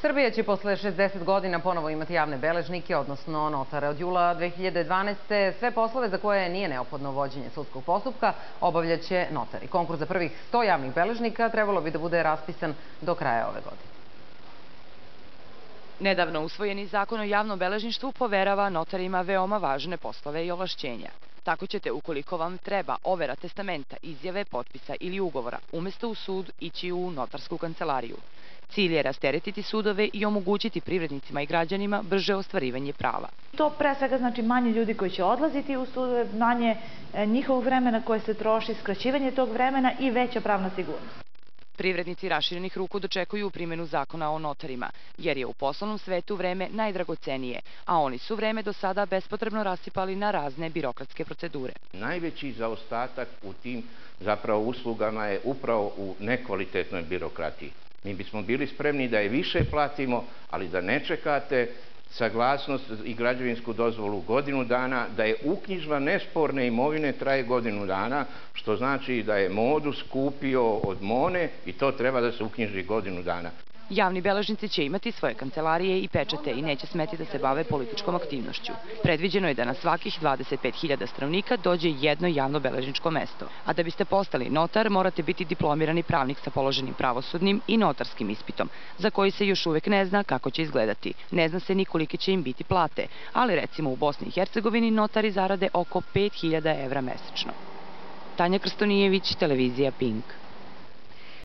Srbija će posle 60 godina ponovo imati javne beležnike, odnosno notare. Od jula 2012. sve poslove za koje nije neophodno vođenje sudskog postupka obavljaće notari. Konkurs za prvih 100 javnih beležnika trebalo bi da bude raspisan do kraja ove godine. Nedavno usvojeni zakon o javnom beležništvu poverava notarima veoma važne poslove i ovlašćenja. Tako ćete, ukoliko vam treba overa testamenta, izjave, potpisa ili ugovora, umesto u sud ići u notarsku kancelariju. Cilj je rasteretiti sudove i omogućiti privrednicima i građanima brže ostvarivanje prava. To pre svega znači manje ljudi koji će odlaziti u sudove, manje e, njihovog vremena koje se troši, skraćivanje tog vremena i veća pravna sigurnost. Privrednici raširenih ruku dočekuju primjenu zakona o notarima, jer je u poslovnom svetu vreme najdragocenije, a oni su vreme do sada bespotrebno rasipali na razne birokratske procedure. Najveći zaostatak u tim zapravo uslugama je upravo u nekvalitetnoj birokratiji. Mi bismo bili spremni da je više platimo, ali da ne čekate saglasnost i građevinsku dozvolu godinu dana, da je uknjižba nesporne imovine traje godinu dana, što znači da je modus kupio od Mone i to treba da se uknjiži godinu dana. Javni beležnici će imati svoje kancelarije i pečate i neće smeti da se bave političkom aktivnošću. Predviđeno je da na svakih 25.000 stanovnika dođe jedno javno beležničko mesto. A da biste postali notar, morate biti diplomirani pravnik sa položenim pravosudnim i notarskim ispitom, za koji se još uvek ne zna kako će izgledati. Ne zna se ni kolike će im biti plate, ali recimo u Bosni i Hercegovini notari zarade oko 5.000 evra mesečno. Tanja Krstonijević, televizija Pink.